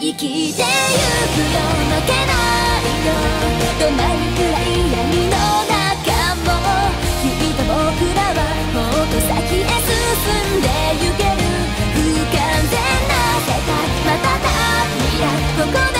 生きてゆくよ負けないよどんなくらい闇の中もきっと僕らはもっと先へ進んでゆける不完全な世界またた未来ここで